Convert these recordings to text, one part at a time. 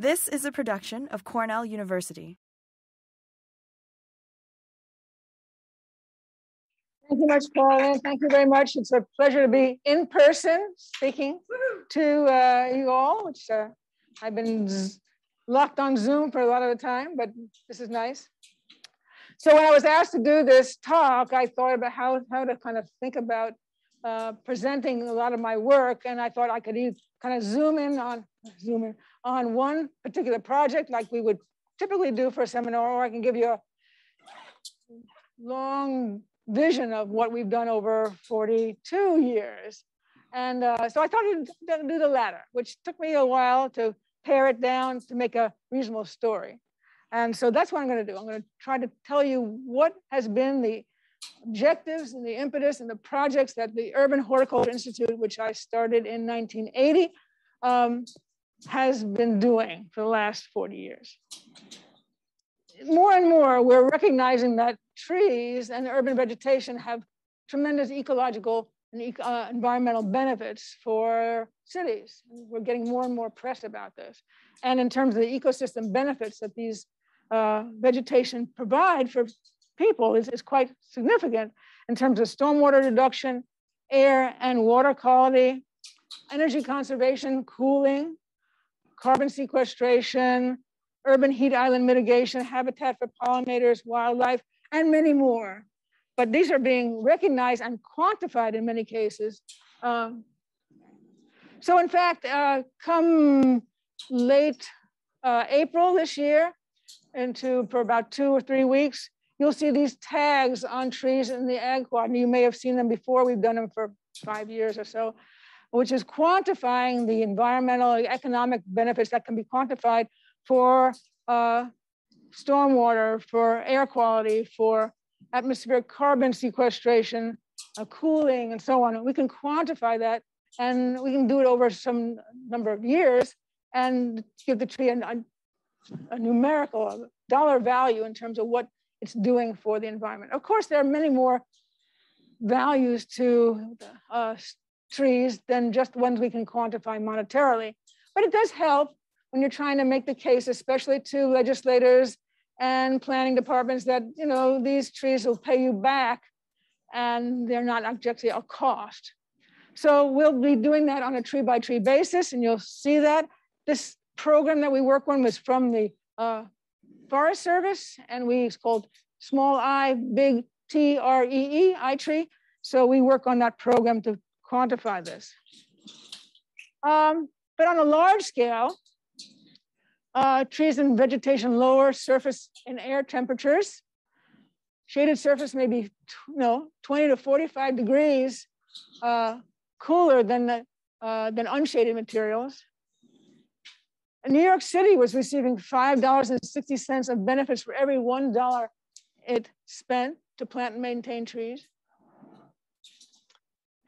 This is a production of Cornell University. Thank you much, Paula. Thank you very much. It's a pleasure to be in person speaking to uh, you all, which uh, I've been locked on Zoom for a lot of the time, but this is nice. So when I was asked to do this talk, I thought about how, how to kind of think about uh, presenting a lot of my work, and I thought I could kind of zoom in on zoom in on one particular project, like we would typically do for a seminar, or I can give you a long vision of what we've done over 42 years. And uh, so I thought I'd do the latter, which took me a while to pare it down to make a reasonable story. And so that's what I'm going to do. I'm going to try to tell you what has been the objectives and the impetus and the projects that the Urban Horticulture Institute, which I started in 1980, um, has been doing for the last 40 years. More and more, we're recognizing that trees and urban vegetation have tremendous ecological and uh, environmental benefits for cities. We're getting more and more press about this. And in terms of the ecosystem benefits that these uh, vegetation provide for people is, is quite significant in terms of stormwater reduction, air and water quality, energy conservation, cooling, carbon sequestration, urban heat island mitigation, habitat for pollinators, wildlife, and many more. But these are being recognized and quantified in many cases. Um, so in fact, uh, come late uh, April this year, into for about two or three weeks, you'll see these tags on trees in the ag quad. You may have seen them before. We've done them for five years or so, which is quantifying the environmental economic benefits that can be quantified for uh, stormwater, for air quality, for atmospheric carbon sequestration, uh, cooling, and so on. We can quantify that, and we can do it over some number of years and give the tree a, a numerical dollar value in terms of what it's doing for the environment. Of course, there are many more values to uh, trees than just ones we can quantify monetarily, but it does help when you're trying to make the case, especially to legislators and planning departments that, you know, these trees will pay you back and they're not actually a cost. So we'll be doing that on a tree by tree basis and you'll see that. This program that we work on was from the uh, Forest Service and we it's called Small I, Big T R E E, I tree. So we work on that program to quantify this. Um, but on a large scale, uh, trees and vegetation lower surface and air temperatures. Shaded surface may be know, 20 to 45 degrees uh, cooler than, the, uh, than unshaded materials. And New York City was receiving $5.60 of benefits for every $1 it spent to plant and maintain trees.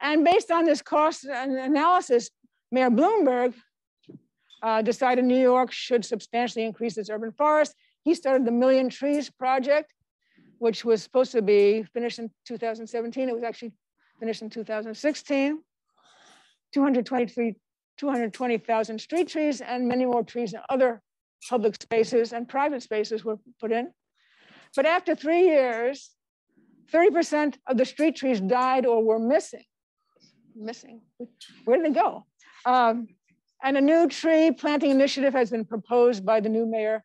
And based on this cost analysis, Mayor Bloomberg uh, decided New York should substantially increase its urban forest. He started the Million Trees Project, which was supposed to be finished in 2017. It was actually finished in 2016. 223, 220,000 street trees and many more trees in other public spaces and private spaces were put in. But after three years, 30% of the street trees died or were missing. Missing. Where did they go? Um, and a new tree planting initiative has been proposed by the new mayor,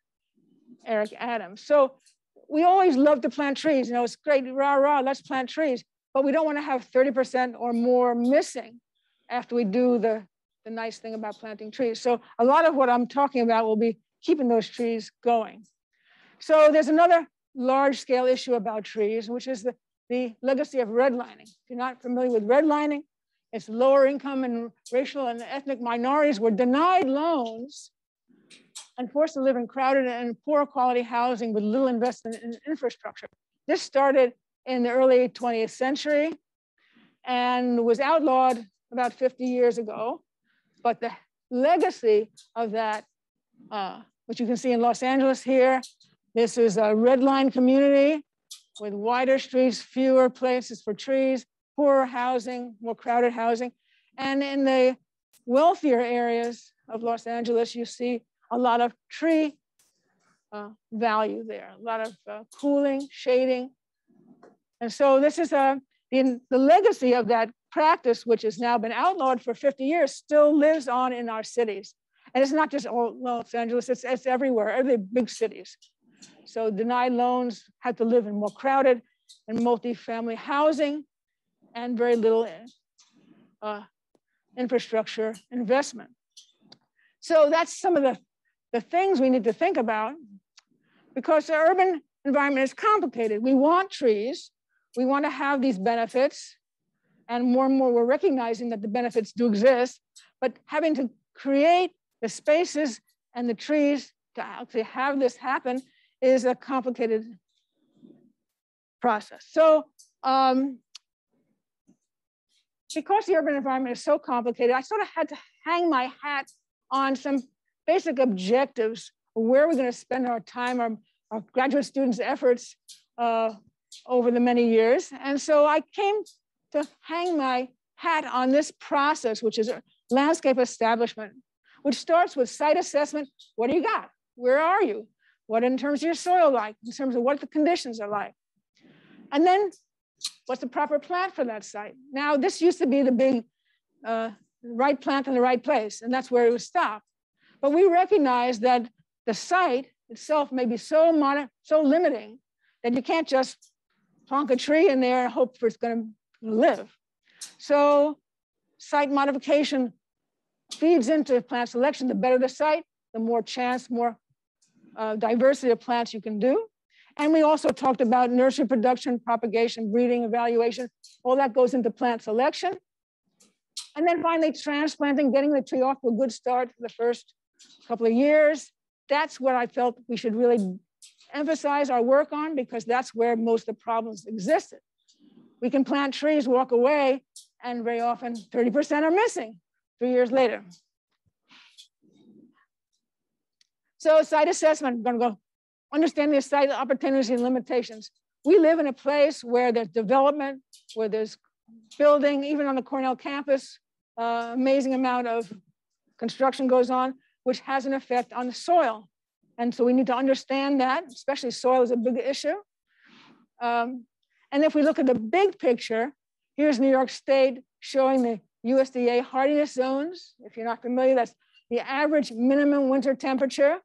Eric Adams. So we always love to plant trees. You know, it's great, rah, rah, let's plant trees. But we don't want to have 30% or more missing after we do the, the nice thing about planting trees. So a lot of what I'm talking about will be keeping those trees going. So there's another large scale issue about trees, which is the, the legacy of redlining. If you're not familiar with redlining, its lower income and racial and ethnic minorities were denied loans and forced to live in crowded and poor quality housing with little investment in infrastructure. This started in the early 20th century and was outlawed about 50 years ago. But the legacy of that, uh, which you can see in Los Angeles here, this is a red line community with wider streets, fewer places for trees, poorer housing, more crowded housing. And in the wealthier areas of Los Angeles, you see a lot of tree uh, value there, a lot of uh, cooling, shading. And so this is a, uh, in the legacy of that practice, which has now been outlawed for 50 years, still lives on in our cities. And it's not just Los Angeles, it's, it's everywhere, every big cities. So denied loans have to live in more crowded and multi-family housing and very little uh, infrastructure investment. So that's some of the, the things we need to think about because the urban environment is complicated. We want trees, we want to have these benefits, and more and more we're recognizing that the benefits do exist, but having to create the spaces and the trees to actually have this happen is a complicated process. So um, because the urban environment is so complicated, I sort of had to hang my hat on some basic objectives. Where we're we going to spend our time, our, our graduate students' efforts uh, over the many years? And so I came to hang my hat on this process, which is a landscape establishment, which starts with site assessment. What do you got? Where are you? What in terms of your soil like, in terms of what the conditions are like. And then what's the proper plant for that site? Now, this used to be the big uh, right plant in the right place, and that's where it was stopped. But we recognize that the site itself may be so, so limiting that you can't just plonk a tree in there and hope for it's going to live. So site modification feeds into plant selection. The better the site, the more chance, more uh, diversity of plants you can do. And we also talked about nursery production, propagation, breeding, evaluation. All that goes into plant selection. And then finally transplanting, getting the tree off to a good start for the first couple of years. That's what I felt we should really emphasize our work on because that's where most of the problems existed. We can plant trees, walk away, and very often 30% are missing three years later. So site assessment, I'm gonna go understanding the site opportunities and limitations. We live in a place where there's development, where there's building, even on the Cornell campus, uh, amazing amount of construction goes on, which has an effect on the soil. And so we need to understand that, especially soil is a big issue. Um, and if we look at the big picture, here's New York State showing the USDA hardiness zones. If you're not familiar, that's the average minimum winter temperature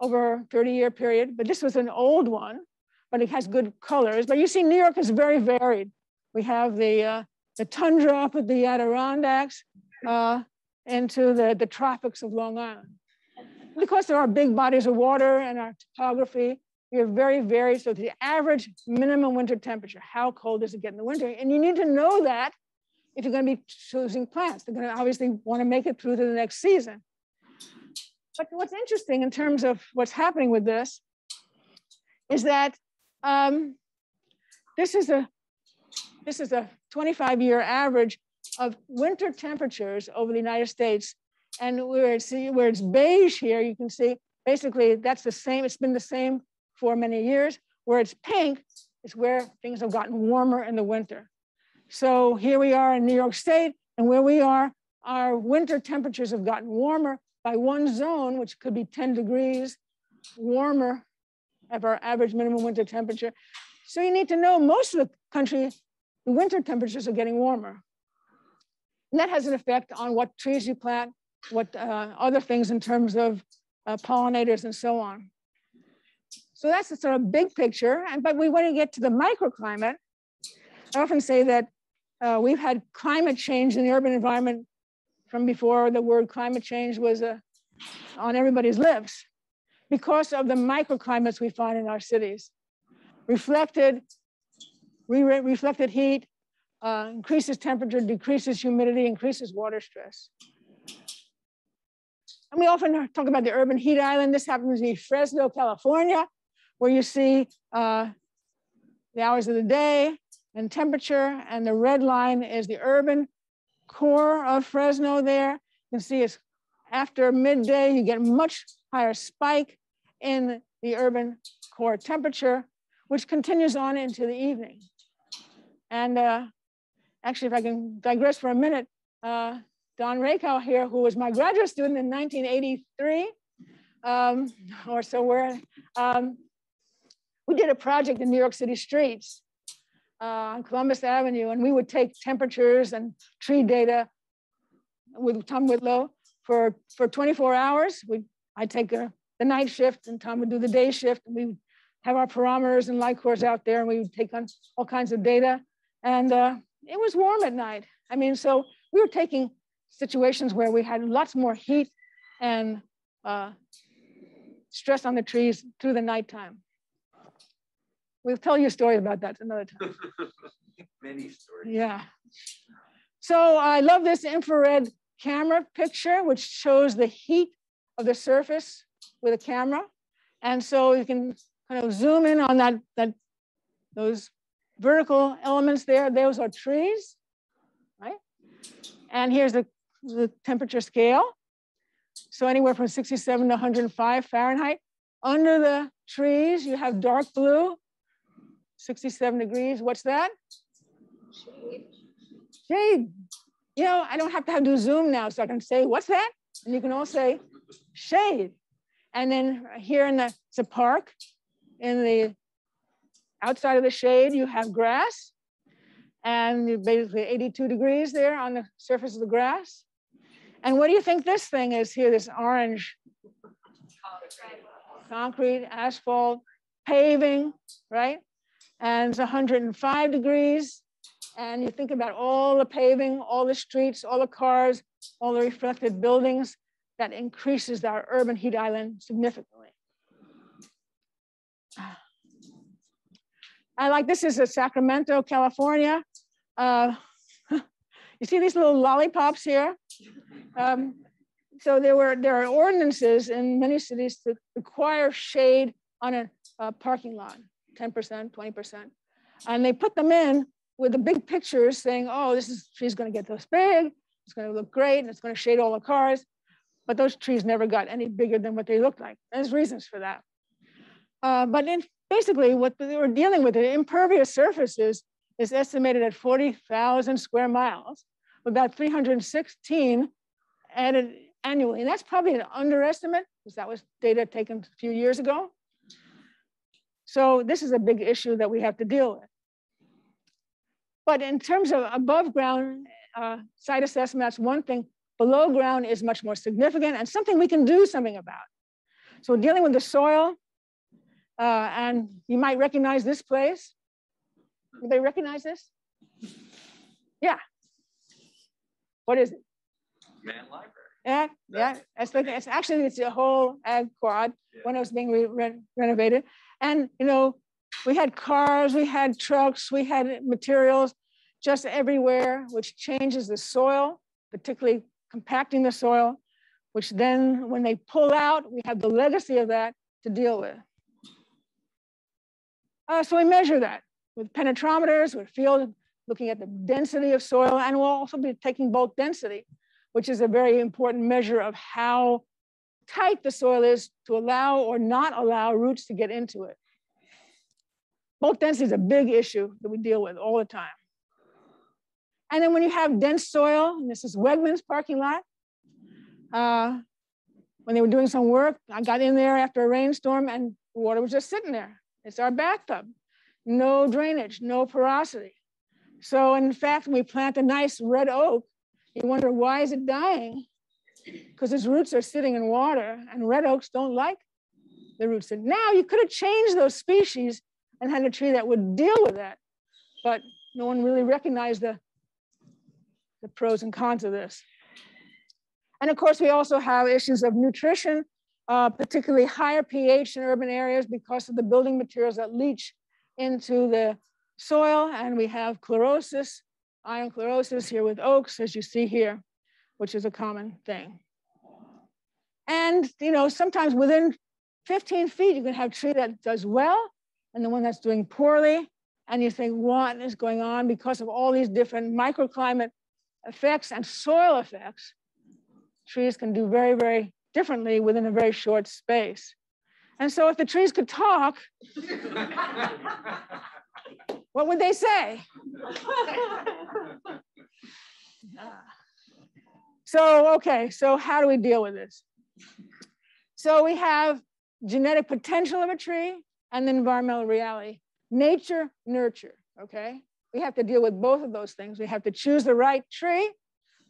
over a 30 year period, but this was an old one, but it has good colors. But you see, New York is very varied. We have the, uh, the tundra up at the Adirondacks uh, into the, the tropics of Long Island. Because there are big bodies of water and our topography, we are very varied. So the average minimum winter temperature, how cold does it get in the winter? And you need to know that if you're going to be choosing plants. They're going to obviously want to make it through to the next season. But what's interesting in terms of what's happening with this is that um, this is a this is a 25 year average of winter temperatures over the United States. And where it's, where it's beige here, you can see basically that's the same, it's been the same for many years. Where it's pink is where things have gotten warmer in the winter. So here we are in New York State, and where we are, our winter temperatures have gotten warmer by one zone, which could be 10 degrees warmer of our average minimum winter temperature. So you need to know most of the country, the winter temperatures are getting warmer. And that has an effect on what trees you plant, what uh, other things in terms of uh, pollinators and so on. So that's the sort of big picture. And, but we want to get to the microclimate. I often say that uh, we've had climate change in the urban environment from before the word climate change was uh, on everybody's lips because of the microclimates we find in our cities. Reflected, re reflected heat, uh, increases temperature, decreases humidity, increases water stress. And we often talk about the urban heat island. This happens in Fresno, California, where you see uh, the hours of the day and temperature, and the red line is the urban core of Fresno there. You can see it's after midday, you get much higher spike in the urban core temperature, which continues on into the evening. And uh, actually, if I can digress for a minute, uh, Don Rakow here, who was my graduate student in 1983, um, or so we're, um, we did a project in New York City streets uh, on Columbus Avenue, and we would take temperatures and tree data with Tom Whitlow for, for 24 hours. We, I'd take a, the night shift and Tom would do the day shift. And we would have our pyrometers and light cores out there and we would take on all kinds of data. And uh, it was warm at night. I mean, so we were taking situations where we had lots more heat and uh, stress on the trees through the nighttime. We'll tell you a story about that another time. Many stories. Yeah. So I love this infrared camera picture, which shows the heat of the surface with a camera. And so you can kind of zoom in on that, that those vertical elements there. Those are trees, right? And here's the, the temperature scale. So anywhere from 67 to 105 Fahrenheit. Under the trees, you have dark blue, 67 degrees. What's that? Shade. Shade. You know, I don't have to have to zoom now, so I can say, what's that? And you can all say, shade. And then here in the, a park. In the outside of the shade, you have grass. And you basically 82 degrees there on the surface of the grass. And what do you think this thing is here, this orange? Concrete, asphalt, paving, right? And it's 105 degrees. And you think about all the paving, all the streets, all the cars, all the reflected buildings, that increases our urban heat island significantly. I like, this is a Sacramento, California. Uh, you see these little lollipops here? Um, so there were there are ordinances in many cities to require shade on a, a parking lot, 10%, 20%. And they put them in with the big pictures saying, oh, this is tree's gonna get this big, it's gonna look great, and it's gonna shade all the cars. But those trees never got any bigger than what they looked like. There's reasons for that. Uh, but in, basically what they were dealing with, the impervious surfaces is estimated at 40,000 square miles, about 316 added annually. And that's probably an underestimate because that was data taken a few years ago. So this is a big issue that we have to deal with. But in terms of above ground uh, site assessment, that's one thing. Below ground is much more significant and something we can do something about. So dealing with the soil, uh, and you might recognize this place. Do they recognize this? Yeah. What is it? Mann Library. Yeah, yeah. It's, like, it's actually it's a whole ag quad yeah. when it was being re re renovated, and you know we had cars, we had trucks, we had materials just everywhere, which changes the soil, particularly compacting the soil, which then when they pull out, we have the legacy of that to deal with. Uh, so we measure that with penetrometers, with field, looking at the density of soil, and we'll also be taking bulk density, which is a very important measure of how tight the soil is to allow or not allow roots to get into it. Bulk density is a big issue that we deal with all the time. And then when you have dense soil, this is Wegmans parking lot, uh, when they were doing some work, I got in there after a rainstorm and water was just sitting there. It's our bathtub. No drainage, no porosity. So in fact, when we plant a nice red oak, you wonder why is it dying? Because its roots are sitting in water and red oaks don't like the roots. And now you could have changed those species and had a tree that would deal with that. But no one really recognized the, the pros and cons of this. And of course, we also have issues of nutrition, uh, particularly higher pH in urban areas because of the building materials that leach into the soil. And we have chlorosis, iron chlorosis here with oaks, as you see here, which is a common thing. And you know, sometimes within 15 feet, you can have a tree that does well and the one that's doing poorly. And you think, what is going on because of all these different microclimate effects and soil effects? Trees can do very, very differently within a very short space. And so if the trees could talk, what would they say? so, okay, so how do we deal with this? So we have genetic potential of a tree and the environmental reality. Nature, nurture, okay? We have to deal with both of those things. We have to choose the right tree.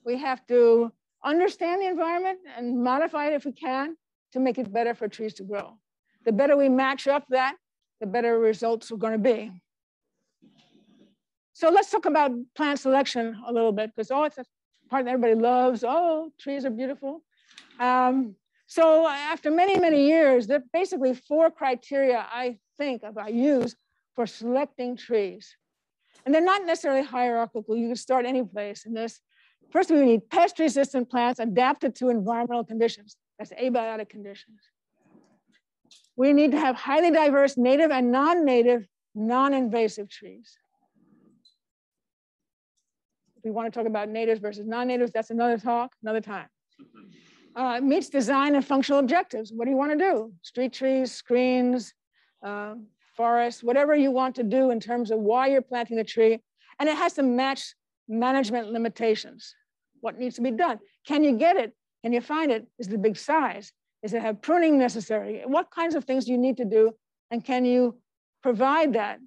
We have to understand the environment and modify it if we can to make it better for trees to grow. The better we match up that, the better results are going to be. So let's talk about plant selection a little bit because oh, it's part that everybody loves. Oh, trees are beautiful. Um, so after many, many years, there are basically four criteria I think I use for selecting trees. And they're not necessarily hierarchical. You can start any place in this. First, we need pest-resistant plants adapted to environmental conditions. That's abiotic conditions. We need to have highly diverse native and non-native, non-invasive trees. If we want to talk about natives versus non-natives, that's another talk, another time. Uh, meets design and functional objectives. What do you want to do? Street trees, screens, uh, forests, whatever you want to do in terms of why you're planting the tree. And it has to match management limitations. What needs to be done? Can you get it? Can you find it? Is the big size? Is it have pruning necessary? What kinds of things do you need to do? And can you provide that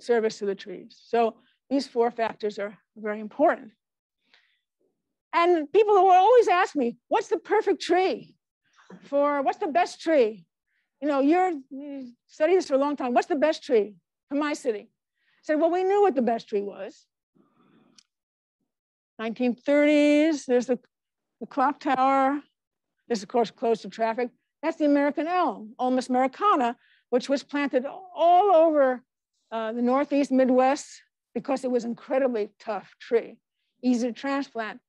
service to the trees? So these four factors are very important. And people will always ask me, what's the perfect tree for, what's the best tree? You know, you're you studied this for a long time. What's the best tree for my city? I said, well, we knew what the best tree was. 1930s, there's the, the clock tower. This, of course, close to traffic. That's the American elm, Ulmus americana, which was planted all over uh, the Northeast, Midwest, because it was incredibly tough tree, easy to transplant,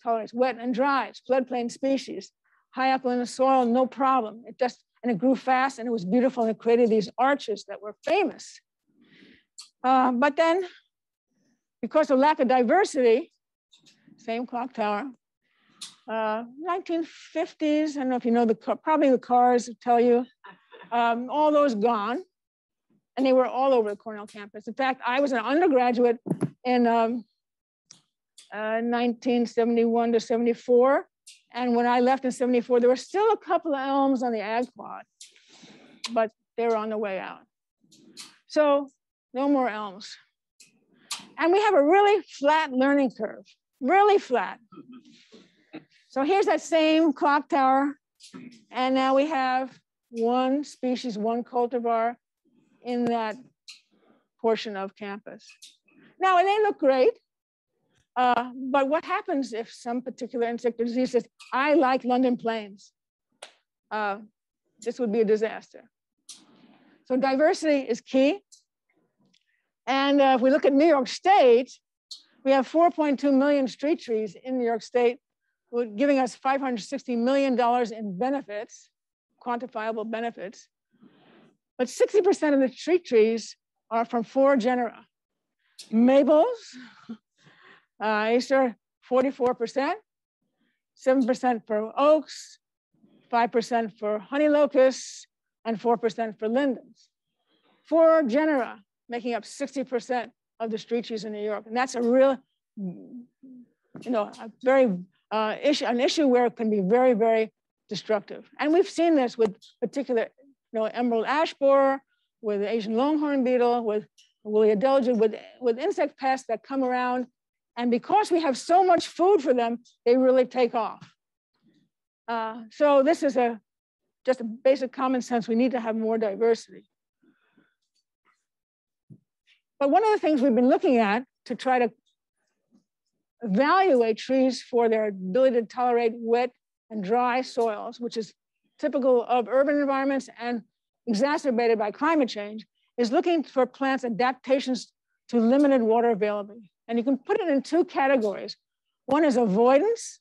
tolerates wet and dry, it's floodplain species, high up in the soil, no problem. It just, and it grew fast and it was beautiful and it created these arches that were famous. Uh, but then because of lack of diversity, same clock tower, uh, 1950s, I don't know if you know the, probably the cars tell you, um, all those gone. And they were all over the Cornell campus. In fact, I was an undergraduate in um, uh, 1971 to 74. And when I left in 74, there were still a couple of elms on the ag quad, but they were on the way out. So no more elms. And we have a really flat learning curve, really flat. So here's that same clock tower. And now we have one species, one cultivar in that portion of campus. Now, and they look great, uh, but what happens if some particular insect or disease says, I like London planes? Uh, this would be a disaster. So diversity is key. And uh, if we look at New York State, we have 4.2 million street trees in New York State, giving us $560 million in benefits, quantifiable benefits. But 60% of the street trees are from four genera. Maples, uh, Acer, 44%, 7% for oaks, 5% for honey locusts, and 4% for lindens. Four genera making up 60% of the street trees in New York. And that's a real, you know, a very uh, issue, an issue where it can be very, very destructive. And we've seen this with particular, know, emerald ash borer, with the Asian longhorn beetle, with woolly adelgid, with, with insect pests that come around. And because we have so much food for them, they really take off. Uh, so this is a just a basic common sense. We need to have more diversity. But one of the things we've been looking at to try to evaluate trees for their ability to tolerate wet and dry soils, which is typical of urban environments and exacerbated by climate change, is looking for plants adaptations to limited water availability. And you can put it in two categories. One is avoidance.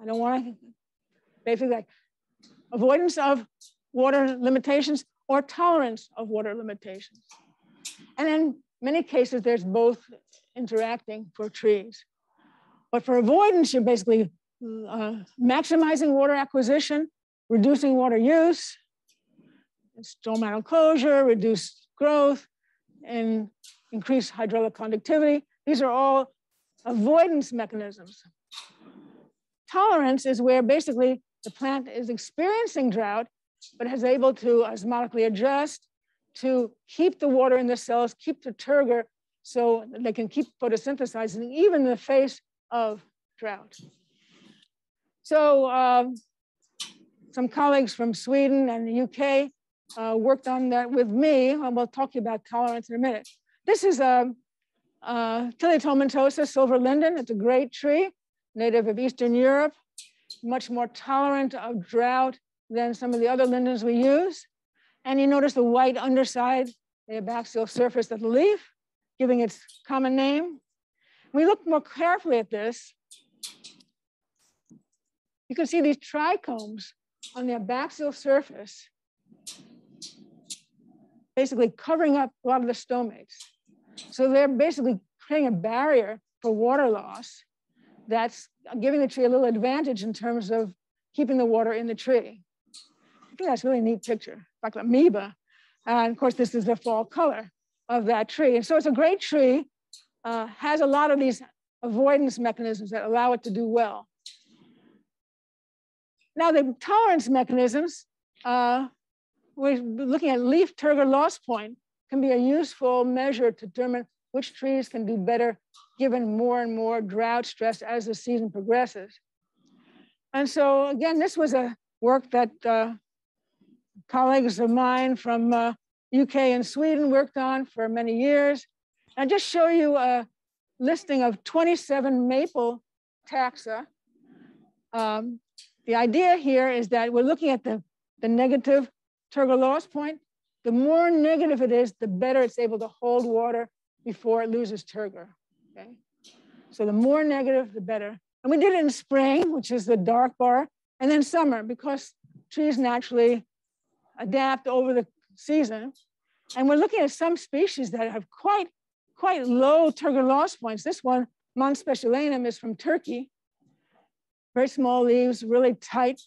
I don't want to basically like avoidance of water limitations or tolerance of water limitations. And in many cases, there's both interacting for trees. But for avoidance, you're basically uh, maximizing water acquisition, reducing water use, storm closure, reduced growth, and increased hydraulic conductivity. These are all avoidance mechanisms. Tolerance is where basically the plant is experiencing drought, but is able to osmotically adjust to keep the water in the cells, keep the turgor so they can keep photosynthesizing even in the face of drought. So um, some colleagues from Sweden and the UK uh, worked on that with me. And we'll talk about tolerance in a minute. This is a, a tomentosa silver linden. It's a great tree, native of Eastern Europe, much more tolerant of drought than some of the other lindens we use. And you notice the white underside, the abaxial surface of the leaf, giving its common name. We look more carefully at this. You can see these trichomes on the abaxial surface, basically covering up a lot of the stomates. So they're basically creating a barrier for water loss that's giving the tree a little advantage in terms of keeping the water in the tree. I think that's a really neat picture, like amoeba. And of course, this is the fall color of that tree. And so it's a great tree, uh, has a lot of these avoidance mechanisms that allow it to do well. Now the tolerance mechanisms, uh, we're looking at leaf turgor loss point can be a useful measure to determine which trees can do better given more and more drought stress as the season progresses. And so again, this was a work that uh, colleagues of mine from uh, UK and Sweden worked on for many years. I'll just show you a listing of 27 maple taxa. Um, the idea here is that we're looking at the, the negative turgor loss point. The more negative it is, the better it's able to hold water before it loses turgor, okay? So the more negative, the better. And we did it in spring, which is the dark bar, and then summer, because trees naturally adapt over the season. And we're looking at some species that have quite, quite low turgor loss points. This one, Monspessulanum, is from Turkey very small leaves, really tight.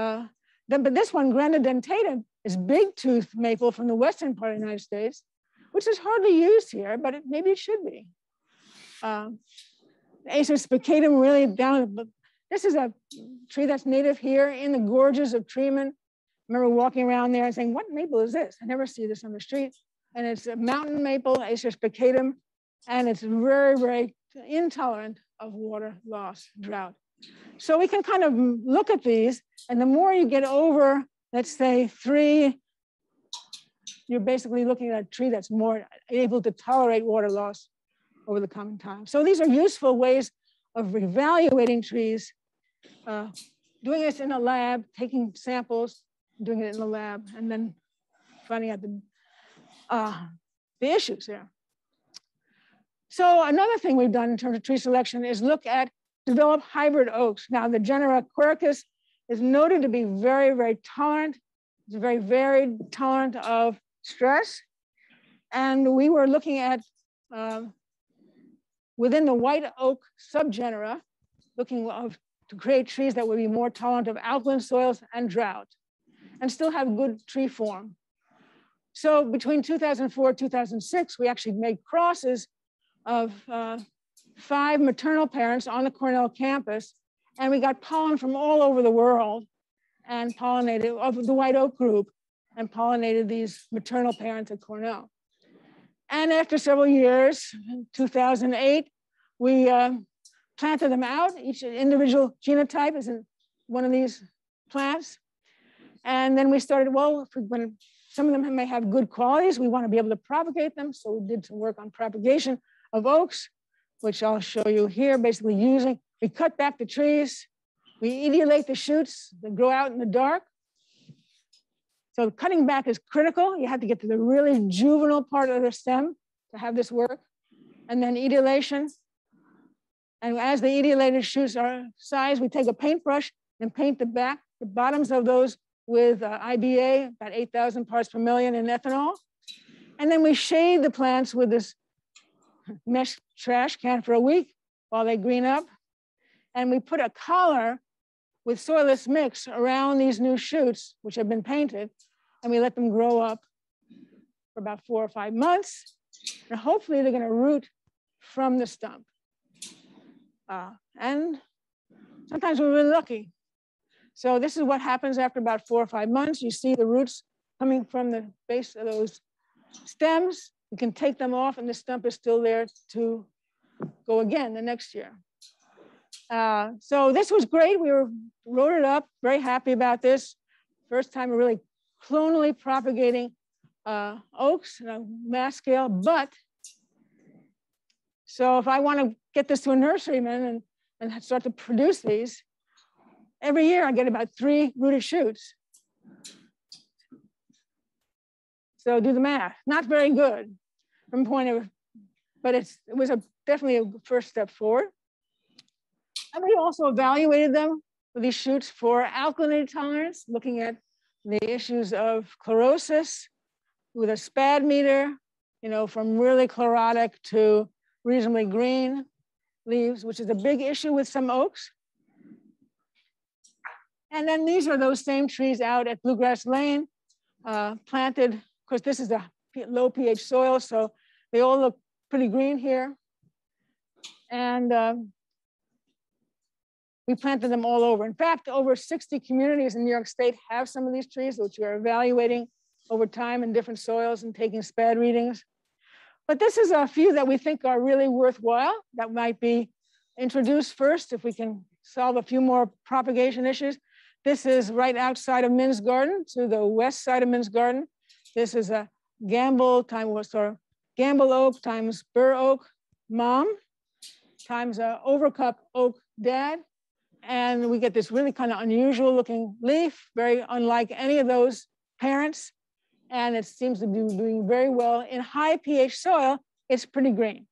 Uh, then, but this one, Grandidentatum, is big tooth maple from the western part of the United States, which is hardly used here, but it, maybe it should be. Um, Acer spicatum really down, but this is a tree that's native here in the gorges of Treman. I remember walking around there and saying, what maple is this? I never see this on the street. And it's a mountain maple, Acer spicatum, and it's very, very intolerant of water loss, drought. So we can kind of look at these, and the more you get over, let's say three, you're basically looking at a tree that's more able to tolerate water loss over the coming time. So these are useful ways of evaluating trees, uh, doing this in a lab, taking samples, doing it in the lab, and then finding out the, uh, the issues there. So another thing we've done in terms of tree selection is look at develop hybrid oaks. Now, the genera Quercus is noted to be very, very tolerant. It's very varied, tolerant of stress. And we were looking at uh, within the white oak subgenera, looking of, to create trees that would be more tolerant of alkaline soils and drought, and still have good tree form. So between 2004 2006, we actually made crosses of uh, five maternal parents on the Cornell campus, and we got pollen from all over the world and pollinated of the white oak group and pollinated these maternal parents at Cornell. And after several years, 2008, we uh, planted them out. Each individual genotype is in one of these plants. And then we started, well, when some of them may have good qualities, we want to be able to propagate them. So we did some work on propagation of oaks which I'll show you here, basically using, we cut back the trees, we etiolate the shoots that grow out in the dark. So cutting back is critical. You have to get to the really juvenile part of the stem to have this work. And then etiolation. And as the etiolated shoots are sized, we take a paintbrush and paint the back, the bottoms of those with uh, IBA, about 8,000 parts per million in ethanol. And then we shade the plants with this mesh trash can for a week while they green up. And we put a collar with soilless mix around these new shoots, which have been painted, and we let them grow up for about four or five months. And hopefully they're gonna root from the stump. Uh, and sometimes we're really lucky. So this is what happens after about four or five months. You see the roots coming from the base of those stems. You can take them off and the stump is still there to go again the next year. Uh, so this was great. We were wrote it up, very happy about this. First time really clonally propagating uh, oaks on a mass scale, but so if I want to get this to a nurseryman and, and start to produce these, every year I get about three rooted shoots. So do the math. Not very good from point of, but it's, it was a, definitely a first step forward. And we also evaluated them, these shoots, for alkalinity tolerance, looking at the issues of chlorosis with a SPAD meter, you know, from really chlorotic to reasonably green leaves, which is a big issue with some oaks. And then these are those same trees out at Bluegrass Lane, uh, planted, of course, this is a low pH soil, so they all look pretty green here. And um, we planted them all over. In fact, over 60 communities in New York State have some of these trees, which we are evaluating over time in different soils and taking SPAD readings. But this is a few that we think are really worthwhile that might be introduced first if we can solve a few more propagation issues. This is right outside of Minns Garden to the west side of Minns Garden. This is a Gambel times or Gambel oak times Bur oak mom times a overcup oak dad. And we get this really kind of unusual looking leaf, very unlike any of those parents. And it seems to be doing very well. In high pH soil, it's pretty green.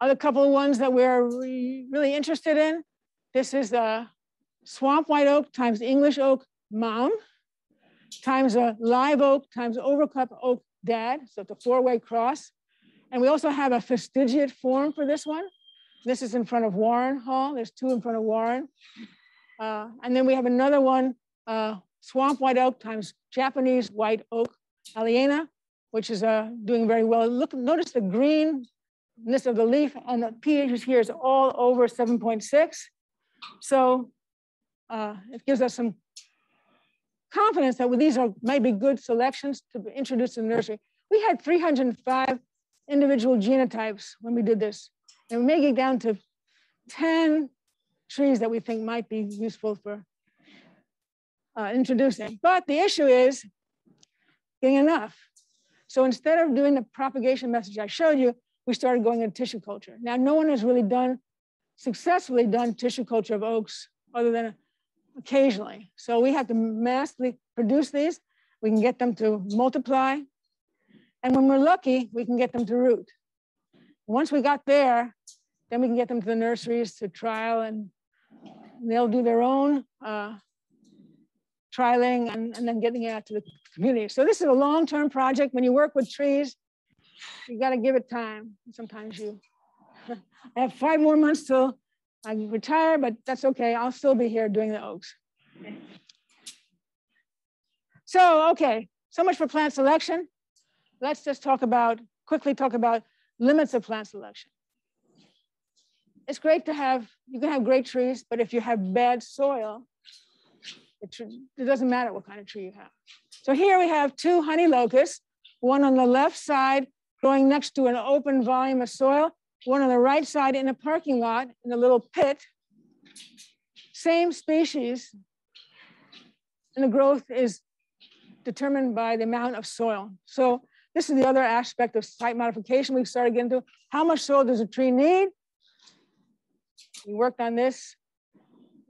Other couple of ones that we're really interested in. This is the swamp white oak times English oak mom times a live oak times overcup oak dad. So it's a four-way cross. And we also have a fastigiate form for this one. This is in front of Warren Hall. There's two in front of Warren. Uh, and then we have another one, uh, swamp white oak times Japanese white oak aliena, which is uh, doing very well. Look, notice the greenness of the leaf and the pH here is all over 7.6. So uh, it gives us some confidence that these are maybe good selections to introduce in the nursery. We had 305 individual genotypes when we did this. And we may get down to 10 trees that we think might be useful for uh, introducing. But the issue is getting enough. So instead of doing the propagation message I showed you, we started going into tissue culture. Now, no one has really done, successfully done tissue culture of oaks other than occasionally. So we have to massively produce these. We can get them to multiply. And when we're lucky, we can get them to root. Once we got there, then we can get them to the nurseries to trial and they'll do their own uh, trialing and, and then getting it out to the community. So this is a long-term project. When you work with trees, you got to give it time. Sometimes you, I have five more months till I retire, but that's okay. I'll still be here doing the oaks. So, okay, so much for plant selection. Let's just talk about, quickly talk about limits of plant selection. It's great to have, you can have great trees, but if you have bad soil, it, it doesn't matter what kind of tree you have. So here we have two honey locusts, one on the left side growing next to an open volume of soil, one on the right side in a parking lot in a little pit. Same species, and the growth is determined by the amount of soil. So this is the other aspect of site modification we started getting to. How much soil does a tree need? We worked on this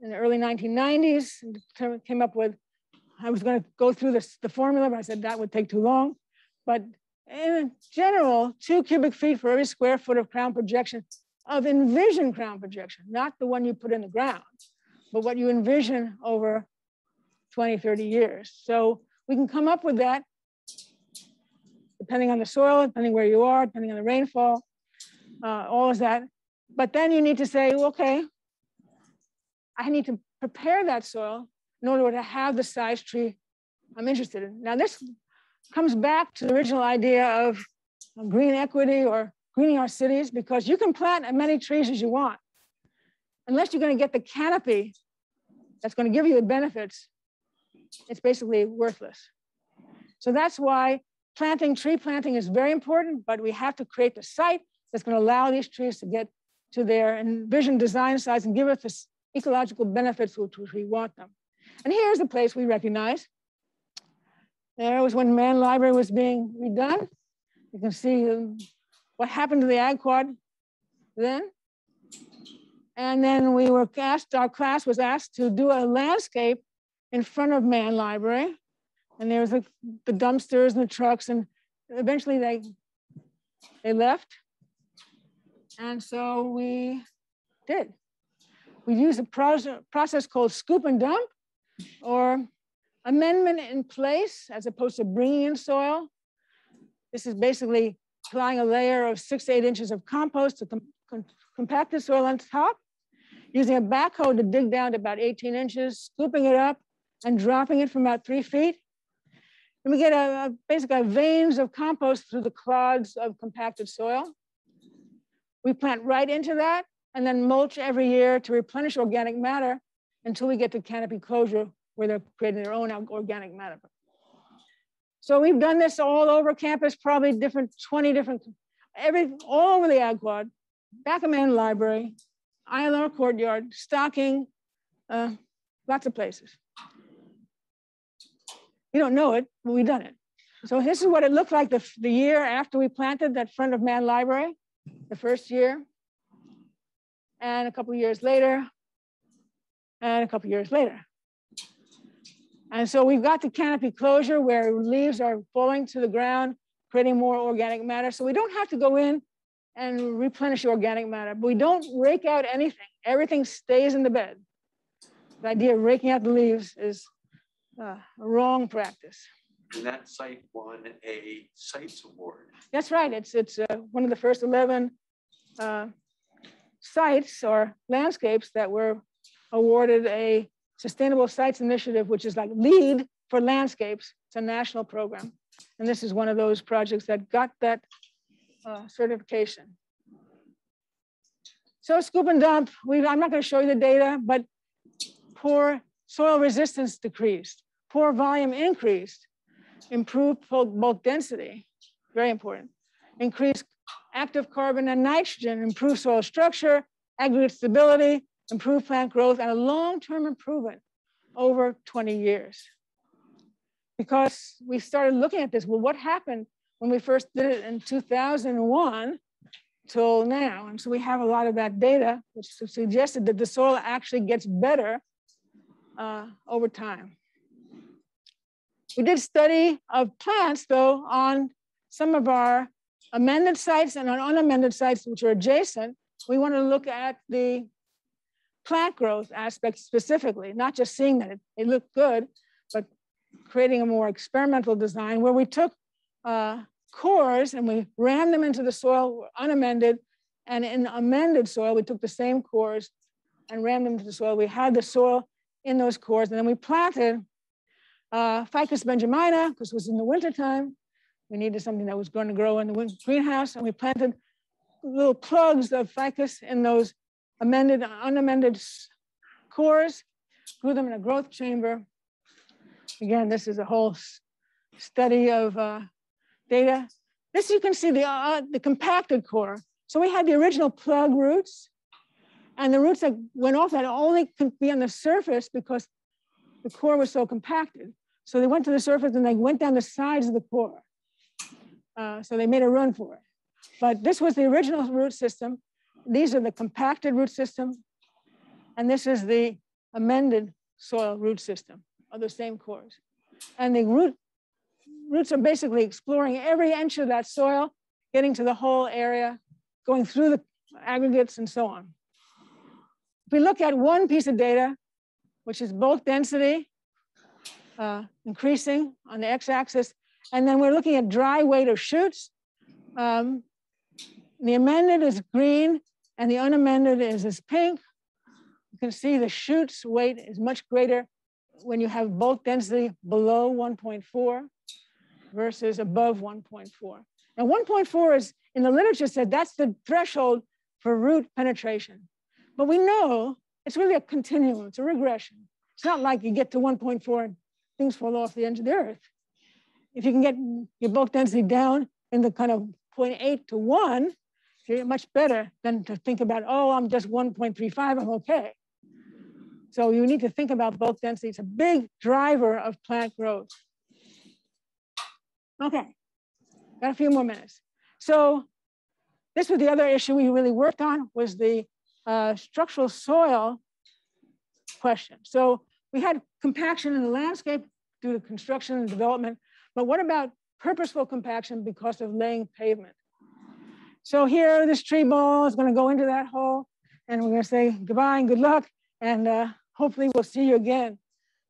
in the early 1990s and came up with, I was going to go through this, the formula, but I said that would take too long. But in general, two cubic feet for every square foot of crown projection of envisioned crown projection, not the one you put in the ground, but what you envision over 20, 30 years. So we can come up with that depending on the soil, depending where you are, depending on the rainfall, uh, all of that. But then you need to say, okay, I need to prepare that soil in order to have the size tree I'm interested in. Now this comes back to the original idea of green equity or greening our cities because you can plant as many trees as you want. Unless you're going to get the canopy that's going to give you the benefits, it's basically worthless. So that's why planting, tree planting is very important, but we have to create the site that's going to allow these trees to get to their envisioned design size and give us the ecological benefits which we want them. And here's a place we recognize. There was when Mann Library was being redone. You can see um, what happened to the ag quad then. And then we were asked, our class was asked to do a landscape in front of Mann Library. And there was the, the dumpsters and the trucks and eventually they, they left. And so we did. We used a process called scoop and dump or amendment in place as opposed to bringing in soil. This is basically applying a layer of six to eight inches of compost to com com compact the soil on top, using a backhoe to dig down to about 18 inches, scooping it up and dropping it from about three feet. And we get a, a basically veins of compost through the clods of compacted soil. We plant right into that and then mulch every year to replenish organic matter until we get to canopy closure where they're creating their own organic matter. So we've done this all over campus, probably different, 20 different, every, all over the ag quad, back of Mann Library, ILR Courtyard, Stocking, uh, lots of places. You don't know it, but we've done it. So this is what it looked like the, the year after we planted that front of Mann Library, the first year. And a couple years later, and a couple years later. And so we've got the canopy closure where leaves are falling to the ground, creating more organic matter. So we don't have to go in and replenish organic matter, but we don't rake out anything. Everything stays in the bed. The idea of raking out the leaves is uh, a wrong practice. And that site won a sites award. That's right. It's it's uh, one of the first 11 uh, sites or landscapes that were awarded a Sustainable Sites Initiative, which is like LEED for landscapes. It's a national program. And this is one of those projects that got that uh, certification. So scoop and dump, we, I'm not gonna show you the data, but poor soil resistance decreased, pore volume increased, improved bulk density, very important, increased active carbon and nitrogen, improved soil structure, aggregate stability, improved plant growth, and a long-term improvement over 20 years. Because we started looking at this, well, what happened when we first did it in 2001 till now? And so we have a lot of that data, which suggested that the soil actually gets better uh, over time. We did study of plants, though, on some of our amended sites and on unamended sites, which are adjacent. We want to look at the plant growth aspect specifically, not just seeing that it, it looked good, but creating a more experimental design where we took uh, cores and we rammed them into the soil unamended, and in amended soil, we took the same cores and rammed them into the soil. We had the soil in those cores, and then we planted uh, Ficus benjamina, because it was in the wintertime. We needed something that was going to grow in the greenhouse, and we planted little plugs of ficus in those amended, unamended cores, grew them in a growth chamber. Again, this is a whole study of uh, data. This you can see the, uh, the compacted core. So we had the original plug roots, and the roots that went off that only could be on the surface because the core was so compacted. So they went to the surface and they went down the sides of the core. Uh, so they made a run for it. But this was the original root system. These are the compacted root system. And this is the amended soil root system of the same cores. And the root, roots are basically exploring every inch of that soil, getting to the whole area, going through the aggregates and so on. If we look at one piece of data, which is bulk density, uh, increasing on the x-axis, and then we're looking at dry weight of shoots. Um, the amended is green and the unamended is, is pink. You can see the shoots weight is much greater when you have bulk density below 1.4 versus above 1.4. Now 1.4 is in the literature said that's the threshold for root penetration. But we know it's really a continuum, it's a regression. It's not like you get to 1.4 and things fall off the edge of the earth. If you can get your bulk density down in the kind of 0.8 to 1, you're much better than to think about, oh, I'm just 1.35, I'm okay. So you need to think about bulk density. It's a big driver of plant growth. Okay, got a few more minutes. So this was the other issue we really worked on was the uh, structural soil question. So we had compaction in the landscape due to construction and development, but what about purposeful compaction because of laying pavement? So here, this tree ball is gonna go into that hole and we're gonna say goodbye and good luck. And uh, hopefully we'll see you again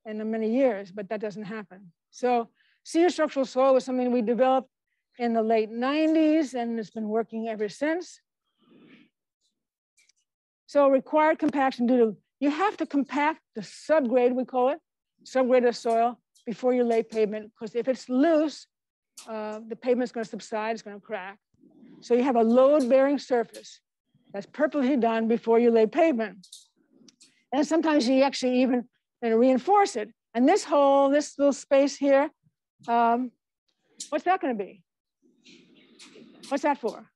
in many years, but that doesn't happen. So CU structural soil was something we developed in the late 90s and it's been working ever since. So required compaction due to, you have to compact the subgrade, we call it, subgrade of soil before you lay pavement, because if it's loose, uh, the pavement's gonna subside, it's gonna crack. So you have a load-bearing surface that's purposely done before you lay pavement. And sometimes you actually even reinforce it. And this hole, this little space here, um, what's that gonna be? What's that for?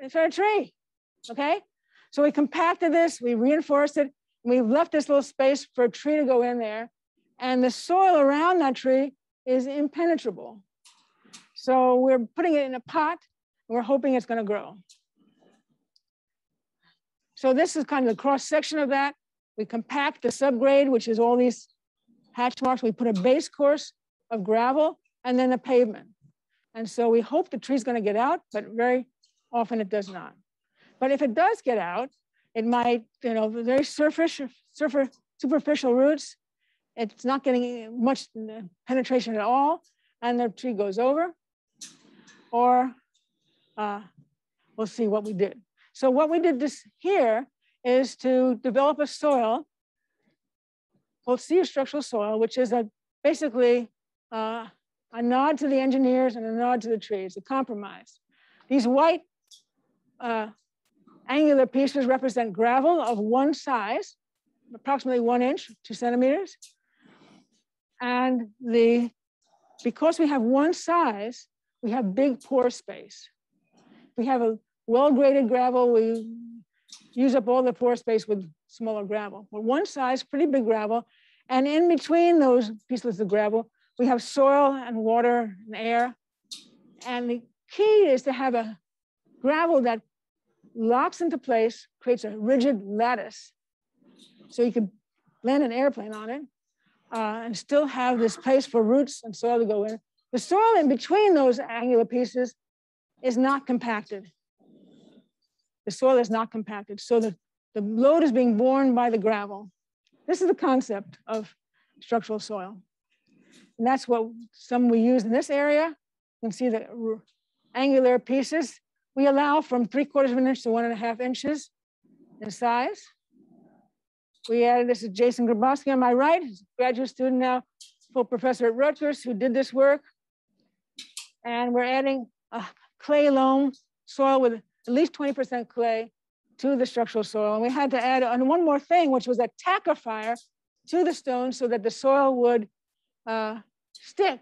It's for a tree, okay? So we compacted this, we reinforced it, we've left this little space for a tree to go in there, and the soil around that tree is impenetrable. So we're putting it in a pot, and we're hoping it's gonna grow. So this is kind of the cross section of that. We compact the subgrade, which is all these hatch marks. We put a base course of gravel and then a pavement. And so we hope the tree's gonna get out, but very often it does not. But if it does get out, it might, you know, very surface, surface, superficial roots. It's not getting much uh, penetration at all, and the tree goes over. Or uh, we'll see what we did. So what we did this here is to develop a soil called CU structural soil, which is a basically uh, a nod to the engineers and a nod to the trees, a compromise. These white uh, angular pieces represent gravel of one size, approximately one inch, two centimeters. And the, because we have one size, we have big pore space. We have a well-graded gravel, we use up all the pore space with smaller gravel. But one size, pretty big gravel, and in between those pieces of gravel, we have soil and water and air. And the key is to have a gravel that locks into place, creates a rigid lattice. So you can land an airplane on it uh, and still have this place for roots and soil to go in. The soil in between those angular pieces is not compacted. The soil is not compacted. So the, the load is being borne by the gravel. This is the concept of structural soil. And that's what some we use in this area. You can see the angular pieces. We allow from three quarters of an inch to one and a half inches in size. We added, this is Jason Grabosky on my right, graduate student now, full professor at Rutgers who did this work. And we're adding a clay loam soil with at least 20% clay to the structural soil. And we had to add on one more thing, which was a tackifier to the stone so that the soil would uh, stick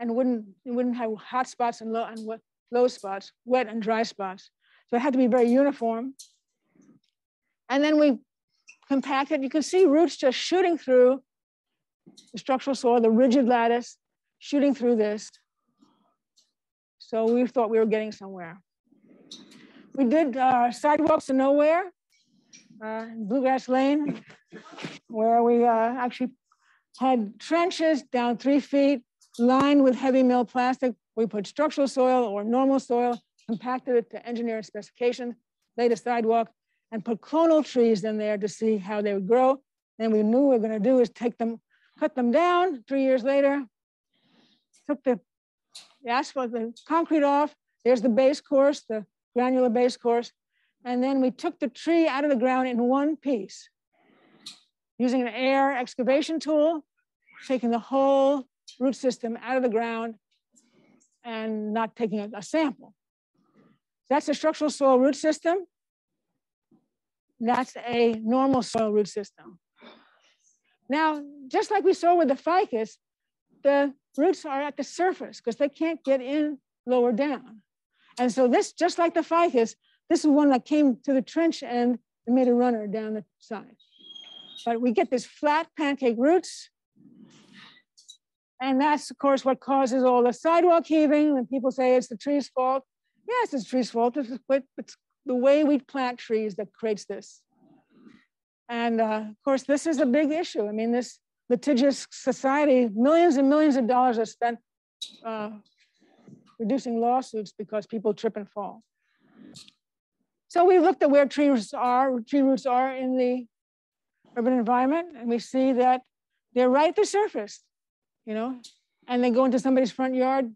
and wouldn't, wouldn't have hot spots and low, and low spots, wet and dry spots. So it had to be very uniform. And then we compacted. You can see roots just shooting through the structural soil, the rigid lattice, shooting through this. So we thought we were getting somewhere. We did uh, sidewalks to nowhere, uh, Bluegrass Lane, where we uh, actually had trenches down three feet, lined with heavy mill plastic. We put structural soil or normal soil, compacted it to engineering specifications, laid a sidewalk, and put clonal trees in there to see how they would grow. And we knew we were gonna do is take them, cut them down three years later, took the, the asphalt, the concrete off, there's the base course, the granular base course, and then we took the tree out of the ground in one piece using an air excavation tool, taking the whole root system out of the ground and not taking a, a sample. That's a structural soil root system. That's a normal soil root system. Now, just like we saw with the ficus, the roots are at the surface because they can't get in lower down. And so this, just like the ficus, this is one that came to the trench and made a runner down the side. But we get this flat pancake roots. And that's, of course, what causes all the sidewalk heaving. And people say it's the tree's fault. Yes, it's tree's fault. It's the way we plant trees that creates this. And uh, of course, this is a big issue. I mean, this litigious society, millions and millions of dollars are spent uh, reducing lawsuits because people trip and fall. So we looked at where tree roots are, tree roots are in the urban environment, and we see that they're right at the surface, you know, and they go into somebody's front yard,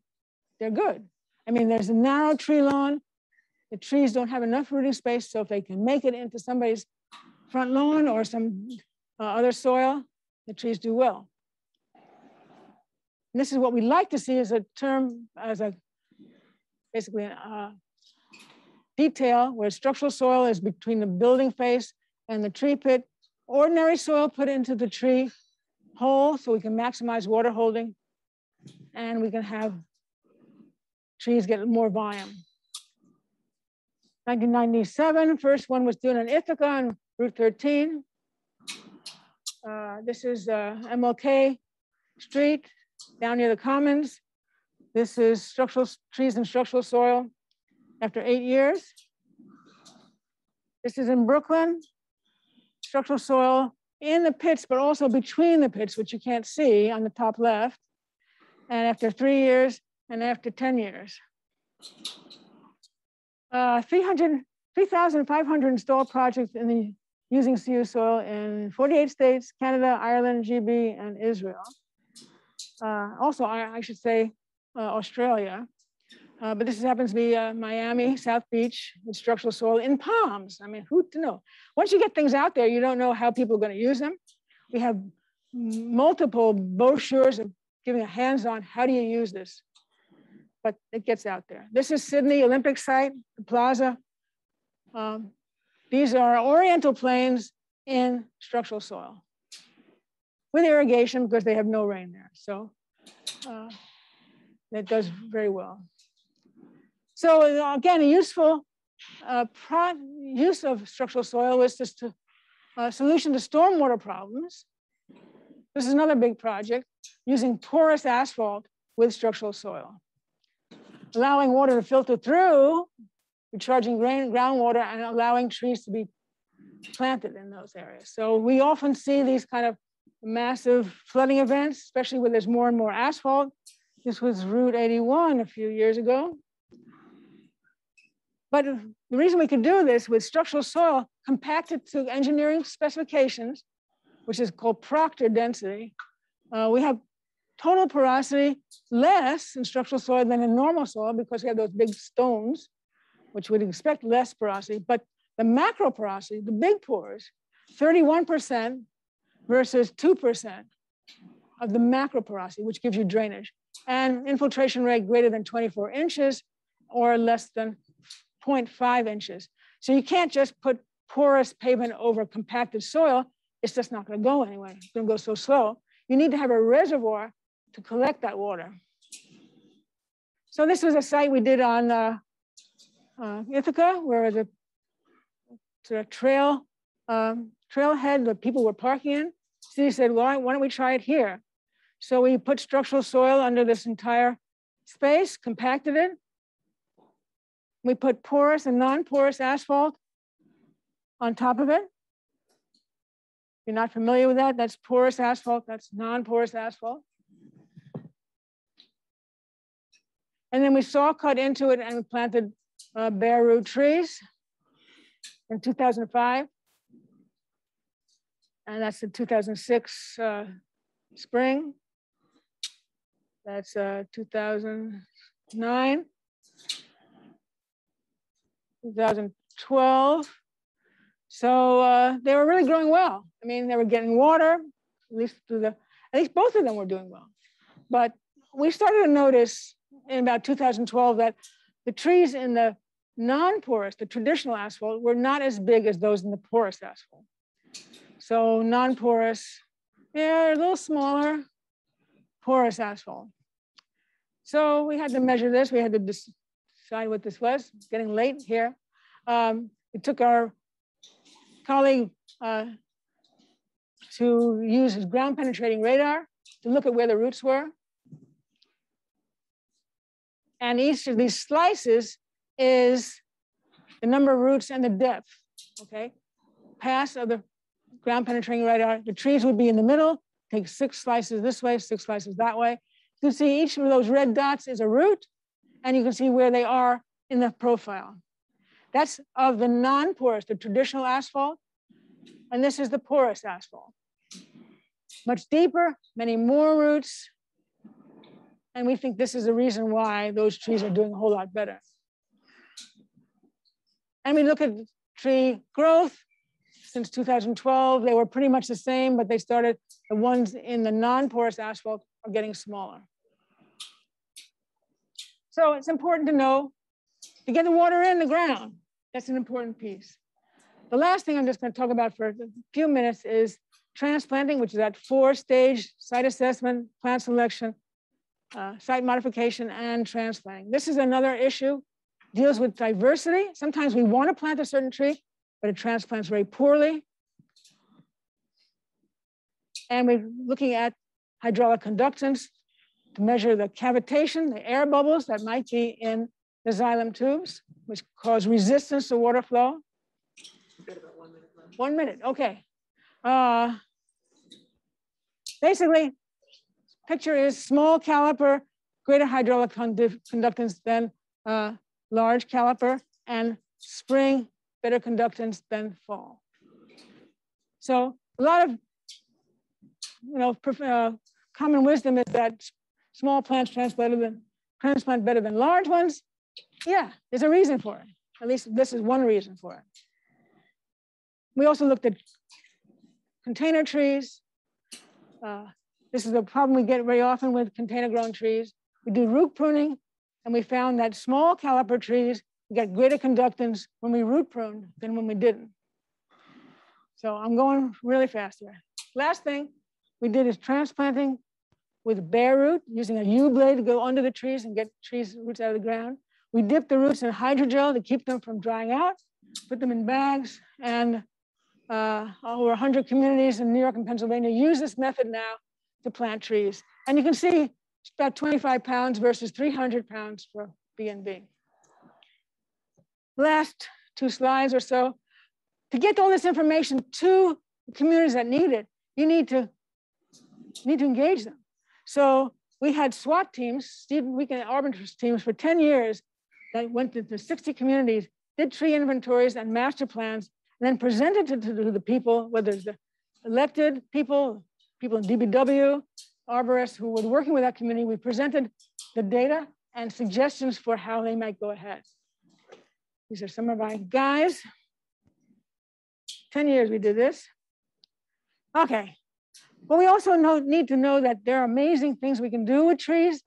they're good. I mean, there's a narrow tree lawn, the trees don't have enough rooting space, so if they can make it into somebody's front lawn or some uh, other soil, the trees do well. And this is what we like to see as a term, as a basically a uh, detail where structural soil is between the building face and the tree pit. Ordinary soil put into the tree hole so we can maximize water holding and we can have trees get more volume. 1997, first one was done in Ithaca on Route 13. Uh, this is uh, MLK Street down near the Commons. This is structural trees and structural soil after eight years. This is in Brooklyn, structural soil in the pits, but also between the pits, which you can't see on the top left. And after three years and after 10 years. Uh, 3,500 installed projects in the using CU soil in 48 states, Canada, Ireland, GB, and Israel. Uh, also, I, I, should say uh, Australia. Uh, but this happens to be Miami, South Beach, with structural soil in palms. I mean, who to know? Once you get things out there, you don't know how people are going to use them. We have multiple brochures of giving a hands-on, how do you use this? But it gets out there. This is Sydney Olympic site, the plaza. Um, these are oriental planes in structural soil with irrigation because they have no rain there. So uh, it does very well. So again, a useful uh, use of structural soil is just a, a solution to stormwater problems. This is another big project using porous asphalt with structural soil, allowing water to filter through recharging rain, groundwater and allowing trees to be planted in those areas. So we often see these kind of massive flooding events, especially when there's more and more asphalt. This was Route 81 a few years ago. But the reason we could do this with structural soil compacted to engineering specifications, which is called Proctor density, uh, we have total porosity less in structural soil than in normal soil because we have those big stones which would expect less porosity, but the macro porosity, the big pores, 31% versus 2% of the macro porosity, which gives you drainage, and infiltration rate greater than 24 inches or less than 0.5 inches. So you can't just put porous pavement over compacted soil. It's just not going to go anywhere. It's going to go so slow. You need to have a reservoir to collect that water. So this was a site we did on uh, uh, Ithaca, where the of trail um, trailhead that people were parking in. City said, well, why don't we try it here? So we put structural soil under this entire space, compacted it. We put porous and non-porous asphalt on top of it. If you're not familiar with that, that's porous asphalt, that's non-porous asphalt. And then we saw cut into it and planted uh, bare root trees in 2005. And that's the 2006 uh, spring. That's uh, 2009. 2012. So uh, they were really growing well. I mean, they were getting water, at least through the, at least both of them were doing well. But we started to notice in about 2012 that the trees in the non-porous, the traditional asphalt, were not as big as those in the porous asphalt. So non-porous Yeah, a little smaller, porous asphalt. So we had to measure this. We had to decide what this was. It's getting late here. Um, we took our colleague uh, to use his ground penetrating radar to look at where the roots were. And each of these slices is the number of roots and the depth, okay? Pass of the ground penetrating radar. The trees would be in the middle, take six slices this way, six slices that way. You can see each of those red dots is a root, and you can see where they are in the profile. That's of the non-porous, the traditional asphalt, and this is the porous asphalt. Much deeper, many more roots, and we think this is the reason why those trees are doing a whole lot better. And we look at tree growth since 2012. They were pretty much the same, but they started, the ones in the non-porous asphalt are getting smaller. So it's important to know to get the water in the ground. That's an important piece. The last thing I'm just going to talk about for a few minutes is transplanting, which is that four stage site assessment, plant selection, uh, site modification, and transplanting. This is another issue, deals with diversity. Sometimes we want to plant a certain tree, but it transplants very poorly. And we're looking at hydraulic conductance to measure the cavitation, the air bubbles that might be in the xylem tubes, which cause resistance to water flow. One minute, okay. Uh, basically, picture is small caliper, greater hydraulic conductance than uh, large caliper, and spring, better conductance than fall. So a lot of, you know, uh, common wisdom is that small plants transplant better than, transplant better than large ones. Yeah, there's a reason for it. At least this is one reason for it. We also looked at container trees. Uh, this is a problem we get very often with container grown trees. We do root pruning and we found that small caliper trees get greater conductance when we root prune than when we didn't. So I'm going really fast here. Last thing we did is transplanting with bare root using a U blade to go under the trees and get trees roots out of the ground. We dip the roots in hydrogel to keep them from drying out, put them in bags, and uh, over 100 communities in New York and Pennsylvania use this method now to plant trees. And you can see it's about 25 pounds versus 300 pounds for B&B. Last two slides or so. To get all this information to communities that need it, you need to, need to engage them. So we had SWAT teams, Student Weekend Arborist teams for 10 years that went into 60 communities, did tree inventories and master plans, and then presented it to, to the people, whether it's the elected people, people in DPW, arborists who were working with that community, we presented the data and suggestions for how they might go ahead. These are some of my guys. 10 years we did this. Okay, but we also know, need to know that there are amazing things we can do with trees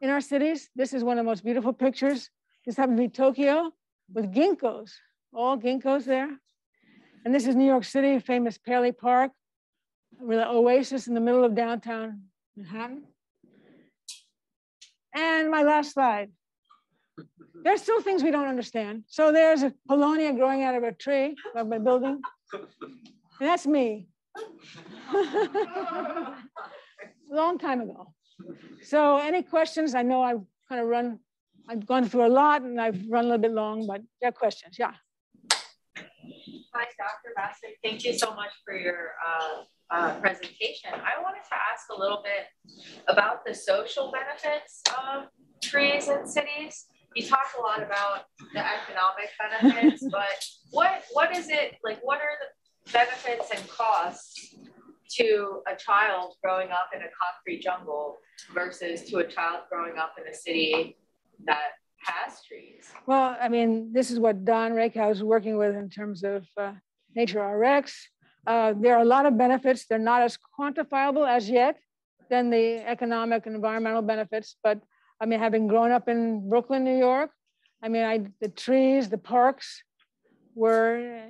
in our cities. This is one of the most beautiful pictures. This happened to be Tokyo with ginkgos, all ginkgos there. And this is New York City, famous Paley Park with an oasis in the middle of downtown Manhattan. And my last slide. There's still things we don't understand. So there's a paulownia growing out of a tree of my building. And that's me. Long time ago. So any questions? I know I've kind of run, I've gone through a lot and I've run a little bit long, but are questions. Yeah. Hi, Dr. Bassuk. Thank you so much for your uh, uh, presentation. I wanted to ask a little bit about the social benefits of trees in cities. You talk a lot about the economic benefits, but what what is it like? What are the benefits and costs to a child growing up in a concrete jungle versus to a child growing up in a city that has trees? Well, I mean, this is what Don Rakow is working with in terms of uh, Nature RX uh, there are a lot of benefits. They're not as quantifiable as yet than the economic and environmental benefits. But I mean, having grown up in Brooklyn, New York, I mean, I, the trees, the parks were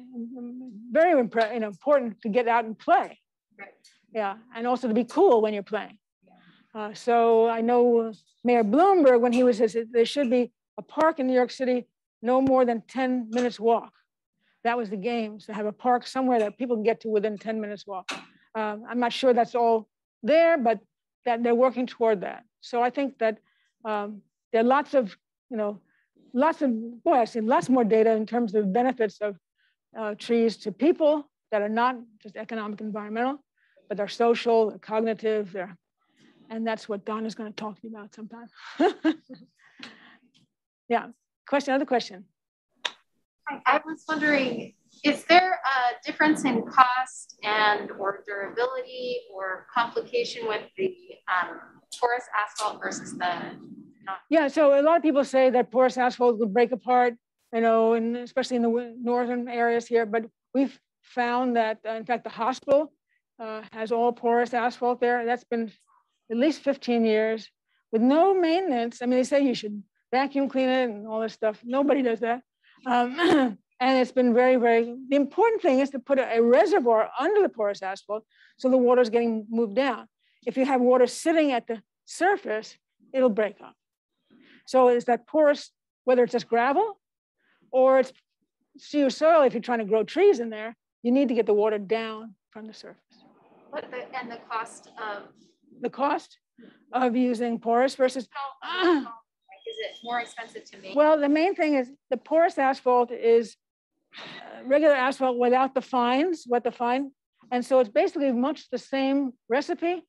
very you know, important to get out and play. Right. Yeah, and also to be cool when you're playing. Uh, so I know Mayor Bloomberg, when he was, there should be a park in New York City, no more than 10 minutes walk. That was the games, to have a park somewhere that people can get to within 10 minutes walk. Um, I'm not sure that's all there, but that they're working toward that. So I think that um, there are lots of, you know, lots of, boy, I see lots more data in terms of benefits of uh, trees to people that are not just economic environmental, but they're social, they're cognitive, they're, and that's what Don is going to talk to you about sometime. yeah, question, other question. I was wondering, is there a difference in cost and or durability or complication with the um, porous asphalt versus the not? Yeah, so a lot of people say that porous asphalt will break apart, you know, and especially in the northern areas here, but we've found that, uh, in fact, the hospital uh, has all porous asphalt there. That's been at least 15 years with no maintenance. I mean, they say you should vacuum clean it and all this stuff. Nobody does that. Um, and it's been very, very, the important thing is to put a, a reservoir under the porous asphalt so the water is getting moved down. If you have water sitting at the surface, it'll break up. So is that porous, whether it's just gravel or it's CU soil, if you're trying to grow trees in there, you need to get the water down from the surface. What the, and the cost of? The cost of using porous versus, uh, it more expensive to make? Well, the main thing is the porous asphalt is uh, regular asphalt without the fines, what the fine. And so it's basically much the same recipe,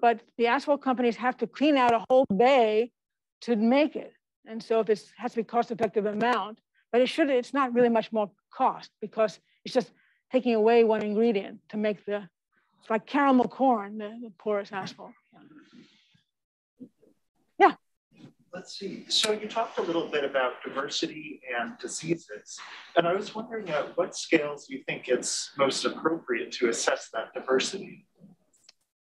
but the asphalt companies have to clean out a whole bay to make it. And so if it has to be cost effective amount, but it should, it's not really much more cost because it's just taking away one ingredient to make the, it's like caramel corn, the, the porous asphalt. Let's see. So you talked a little bit about diversity and diseases, and I was wondering at what scales you think it's most appropriate to assess that diversity,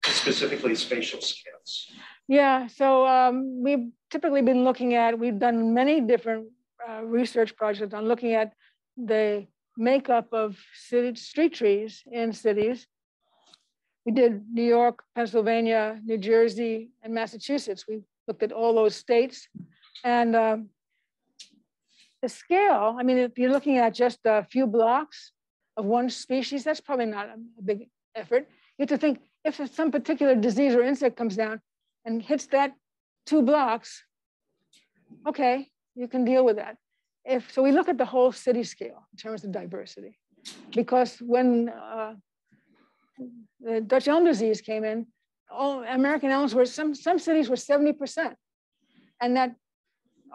specifically spatial scales? Yeah, so um, we've typically been looking at, we've done many different uh, research projects on looking at the makeup of city, street trees in cities. We did New York, Pennsylvania, New Jersey, and Massachusetts. We looked at all those states. And um, the scale, I mean, if you're looking at just a few blocks of one species, that's probably not a big effort. You have to think if some particular disease or insect comes down and hits that two blocks, okay, you can deal with that. If so, we look at the whole city scale in terms of diversity, because when uh, the Dutch elm disease came in, all American elms were some some cities were 70%. And that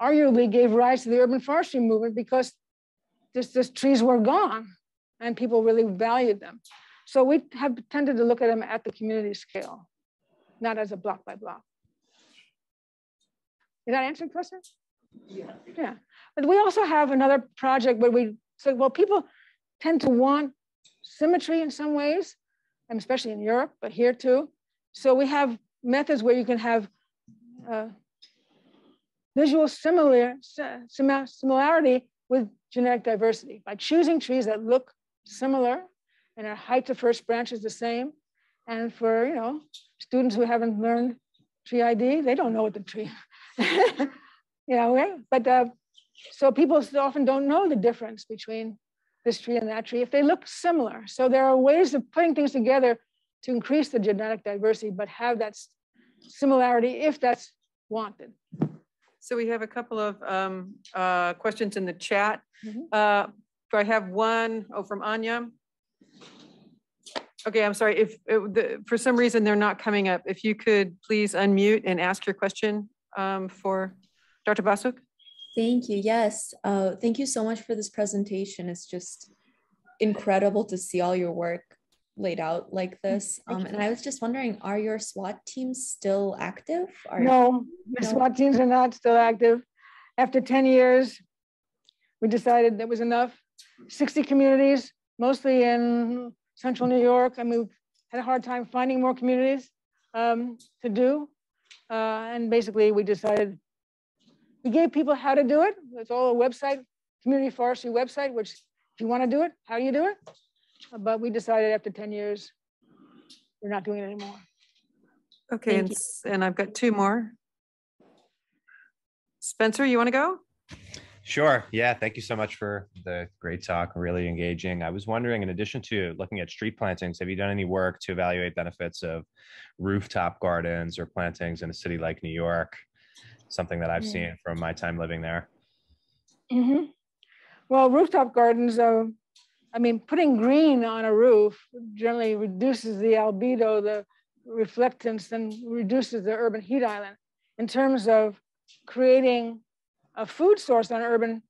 arguably gave rise to the urban forestry movement because just, just trees were gone and people really valued them. So we have tended to look at them at the community scale, not as a block by block. Did that answer the question? Yeah. Yeah. But we also have another project where we say, well, people tend to want symmetry in some ways, and especially in Europe, but here too. So we have methods where you can have uh, visual similar, similarity with genetic diversity by choosing trees that look similar and our height to first branch is the same. And for you know students who haven't learned tree ID, they don't know what the tree, you know? But uh, so people often don't know the difference between this tree and that tree if they look similar. So there are ways of putting things together to increase the genetic diversity, but have that similarity if that's wanted. So we have a couple of um, uh, questions in the chat. Mm -hmm. uh, do I have one? Oh, from Anya. Okay, I'm sorry. If it, the, for some reason they're not coming up, if you could please unmute and ask your question um, for Dr. Bassuk. Thank you. Yes. Uh, thank you so much for this presentation. It's just incredible to see all your work laid out like this. Um, and I was just wondering, are your SWAT teams still active? Are, no, the no? SWAT teams are not still active. After 10 years, we decided that was enough. 60 communities, mostly in central New York. I mean, we had a hard time finding more communities um, to do. Uh, and basically we decided, we gave people how to do it. It's all a website, community forestry website, which if you want to do it, how do you do it? But we decided after 10 years, we're not doing it anymore. Okay, and, and I've got two more. Spencer, you want to go? Sure. Yeah. Thank you so much for the great talk. Really engaging. I was wondering, in addition to looking at street plantings, have you done any work to evaluate benefits of rooftop gardens or plantings in a city like New York? Something that I've Yeah. seen from my time living there. hmm Well, rooftop gardens, uh, I mean, putting green on a roof generally reduces the albedo, the reflectance, and reduces the urban heat island. In terms of creating a food source on urban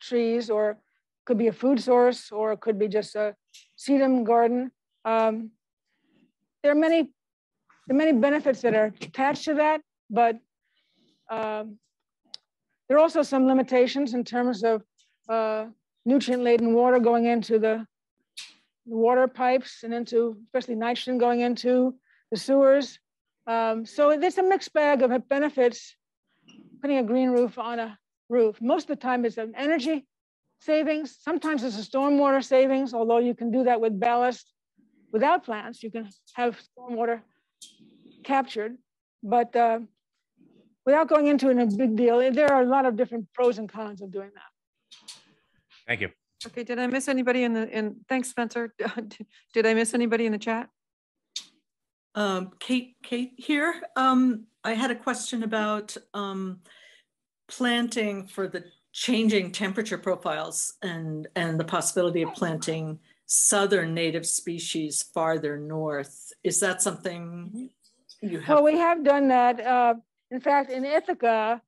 trees, or could be a food source, or it could be just a sedum garden. Um, there are many, there are many benefits that are attached to that, but um, there are also some limitations in terms of uh, nutrient-laden water going into the the water pipes and into, especially nitrogen going into the sewers. Um, so it's a mixed bag of benefits putting a green roof on a roof. Most of the time it's an energy savings. Sometimes it's a stormwater savings, although you can do that with ballast without plants. You can have stormwater captured, but uh, without going into it in a big deal, there are a lot of different pros and cons of doing that. Thank you. Okay, did I miss anybody in the, in, thanks, Spencer. Did I miss anybody in the chat? Um, Kate, Kate here. Um, I had a question about um, planting for the changing temperature profiles and, and the possibility of planting southern native species farther north. Is that something you have? Well, we have done that. Uh, in fact, in Ithaca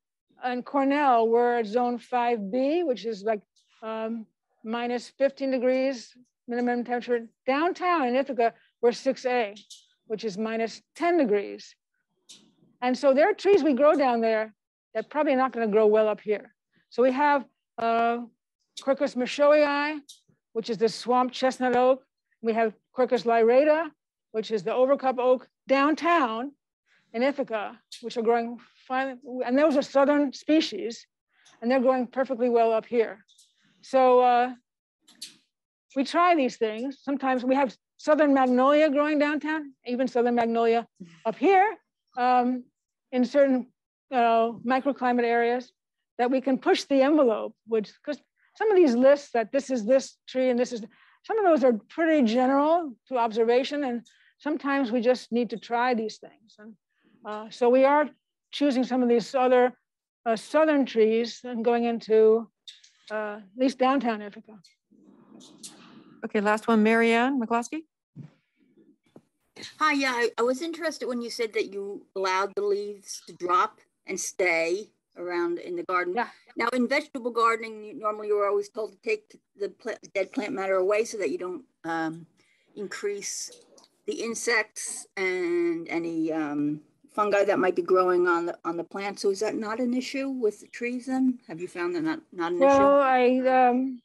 and Cornell, we're at zone 5B, which is like um, minus 15 degrees minimum temperature. Downtown in Ithaca, we're 6A, which is minus 10 degrees. And so there are trees we grow down there that probably not going to grow well up here. So we have uh, Quercus michauxii, which is the swamp chestnut oak. We have Quercus lyrata, which is the overcup oak downtown in Ithaca, which are growing fine. And those are southern species, and they're growing perfectly well up here. So uh, we try these things. Sometimes we have southern magnolia growing downtown, even southern magnolia up here um, in certain uh, microclimate areas that we can push the envelope, which, because some of these lists that this is this tree and this is, some of those are pretty general to observation. And sometimes we just need to try these things. And uh, so we are choosing some of these other uh, southern trees and going into uh, at least downtown Ithaca. Okay, last one, Marianne McCloskey. Hi, yeah, I, I was interested when you said that you allowed the leaves to drop and stay around in the garden. Yeah. Now, in vegetable gardening, you- normally you're always told to take the pla- dead plant matter away so that you don't um, increase the insects and any um, fungi that might be growing on the on the plant. So is that not an issue with the trees then? Have you found that not, not an Well, issue? I, um,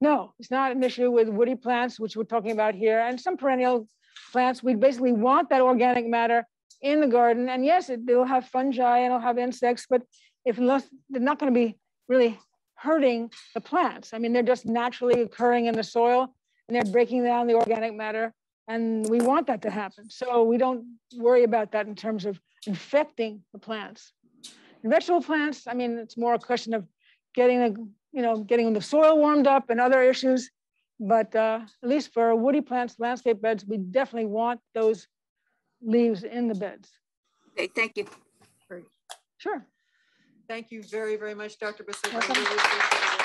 no, it's not an issue with woody plants, which we're talking about here, and some perennial plants. We basically want that organic matter in the garden. And yes, it, it'll have fungi and it'll have insects, but if unless they're not going to be really hurting the plants. I mean, they're just naturally occurring in the soil and they're breaking down the organic matter. And we want that to happen. So we don't worry about that in terms of infecting the plants. In vegetable plants, I mean, it's more a question of getting the, you know, getting the soil warmed up and other issues. But uh, at least for woody plants, landscape beds, we definitely want those leaves in the beds. Okay, thank you. Sure. Thank you very, very much, Dr. Bassuk. I Welcome. really appreciate it.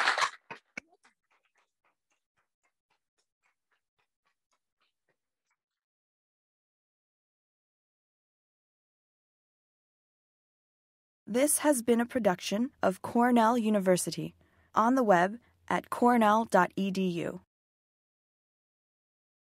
This has been a production of Cornell University on the web at cornell.edu.